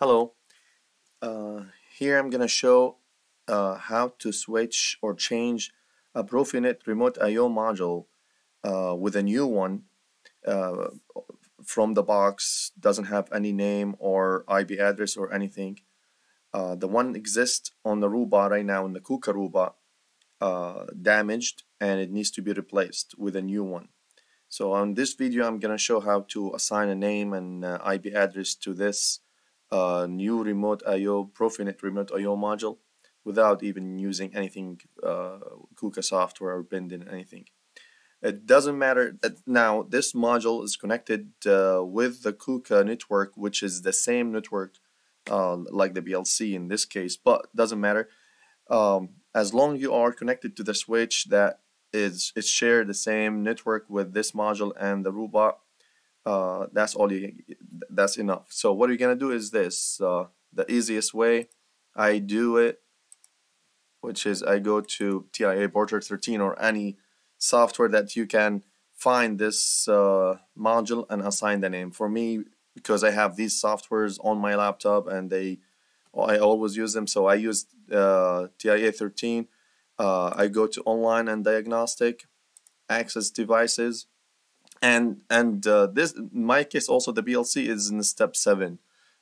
Hello. Uh, here I'm gonna show uh, how to switch or change a Profinet Remote I/O module uh, with a new one uh, from the box. Doesn't have any name or IP address or anything. Uh, the one exists on the Ruba right now in the KUKA Aruba uh, damaged and it needs to be replaced with a new one. So on this video I'm gonna show how to assign a name and IP address to this uh, new remote I/O Profinet remote I/O module without even using anything uh, KUKA software or Bindin anything. It doesn't matter that now this module is connected uh, with the KUKA network which is the same network uh, like the BLC in this case but doesn't matter um, as long you are connected to the switch that is it share the same network with this module and the Aruba uh, that's all you that's enough. So what you're gonna do is this uh, the easiest way I do it which is I go to TIA Portal 13 or any software that you can find this uh, module and assign the name. For me because I have these softwares on my laptop and they I always use them. So I use uh, TIA 13 uh, I go to online and diagnostic access devices and and uh, this in my case also the BLC is in step 7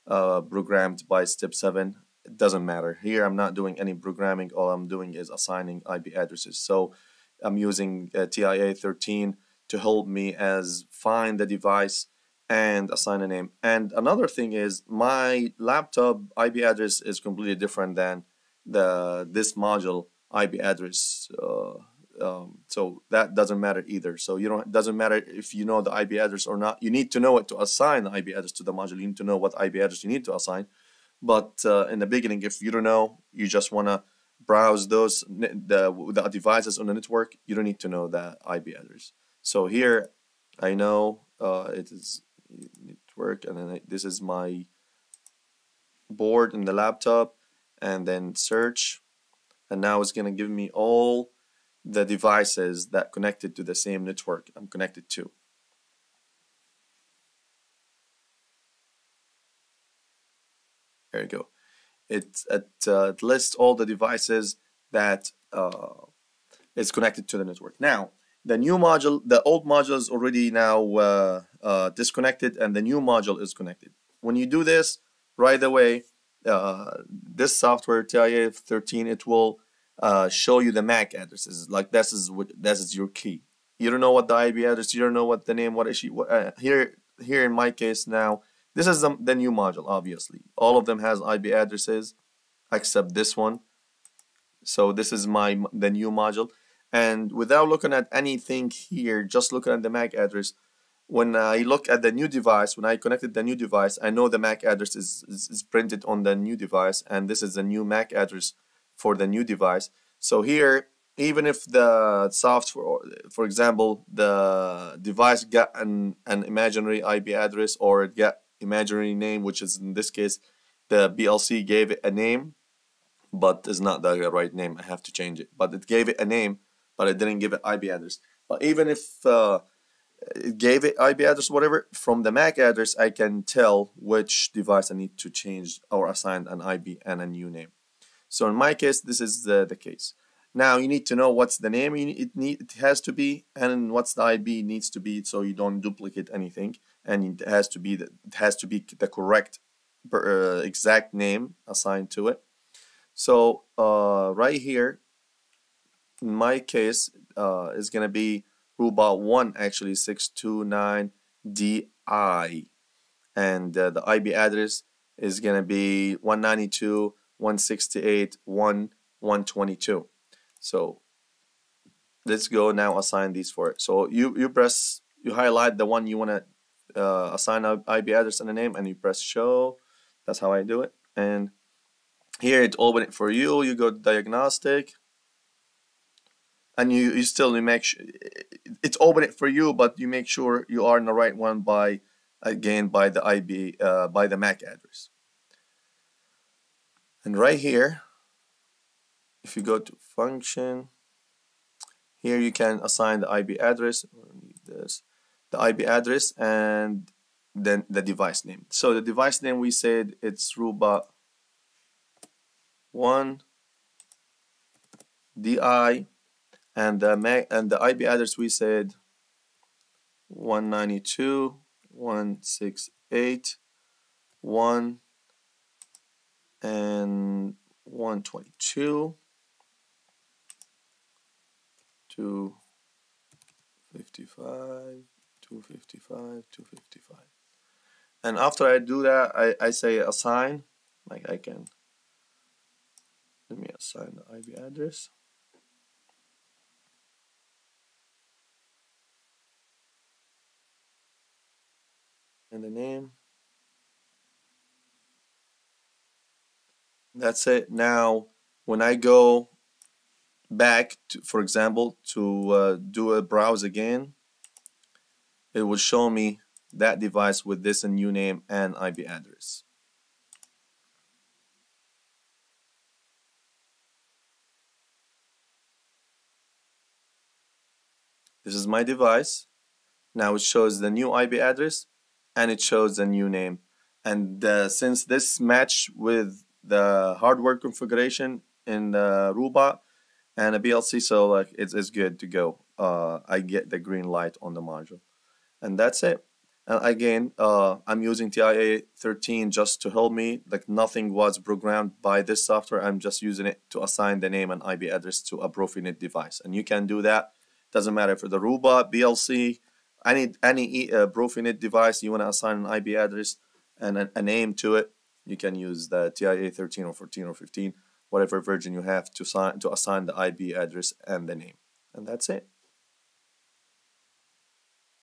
uh, programmed by step 7 it doesn't matter. Here I'm not doing any programming. All I'm doing is assigning IP addresses. So I'm using uh, TIA 13 to help me as find the device and assign a name. And another thing is my laptop IP address is completely different than the this module IP address uh, um, so that doesn't matter either. So you don't doesn't matter if you know the IP address or not. You need to know it to assign the IP address to the module. You need to know what IP address you need to assign. But uh, in the beginning if you don't know you just want to browse those the, the devices on the network you don't need to know the IP address. So here I know uh, it is network and then I, this is my board in the laptop and then search. And now it's gonna give me all the devices that connected to the same network I'm connected to. There you go. It, it, uh, it lists all the devices that uh, is connected to the network. Now, the new module, the old module is already now uh, uh disconnected and the new module is connected. When you do this, right away, uh, this software, TIA 13, it will uh, show you the MAC addresses. Like this is what this is your key. You don't know what the IP address. You don't know what the name. What is she? What, uh, here, here in my case now, this is the, the new module. Obviously, all of them has IP addresses, except this one. So this is my the new module. And without looking at anything here, just looking at the MAC address, when I look at the new device, when I connected the new device, I know the MAC address is, is, is printed on the new device, and this is the new MAC address for the new device. So here, even if the software, for example, the device got an, an imaginary IP address or it got imaginary name, which is in this case, the BLC gave it a name, but it's not the right name. I have to change it. But it gave it a name, but it didn't give it IP address. But even if uh, it gave it IP address, whatever, from the MAC address, I can tell which device I need to change or assign an IP and a new name. So in my case, this is the, the case. Now you need to know what's the name it, need, it has to be and what's the IB needs to be so you don't duplicate anything and it has to be the, it has to be the correct uh, exact name assigned to it. So uh, right here, in my case, uh, is going to be Aruba 1 actually 629DI and uh, the IB address is going to be 192 168, 1, 122. So let's go now assign these for it. So you, you press, you highlight the one you want to uh, assign a IP address and a name and you press show. That's how I do it. And here it open it for you. You go to diagnostic and you, you still you make sure it's open it for you, but you make sure you are in the right one by again by the IP uh, by the MAC address. And right here, if you go to function, here you can assign the IP address, this, the IP address, and then the device name. So the device name we said it's Ruba 1 DI and the Mac and the IP address we said 192.168 1 and 122 255 255 255 and after I do that I, I say assign. Like I can let me assign the IP address. And the name that's it. Now when I go back to, for example to uh, do a browse again it will show me that device with this new name and IP address. This is my device. Now it shows the new IP address and it shows the new name. And uh, since this match with the hardware configuration in the Ruba and a BLC so like it's, it's good to go. Uh, I get the green light on the module. And that's it. And again uh, I'm using TIA 13 just to help me. Like nothing was programmed by this software. I'm just using it to assign the name and IP address to a Profinet device. And you can do that. Doesn't matter for the Ruba BLC any any uh, Profinet device you want to assign an IP address and a, a name to it you can use the TIA 13 or 14 or 15 whatever version you have to, sign, to assign the IP address and the name. And that's it.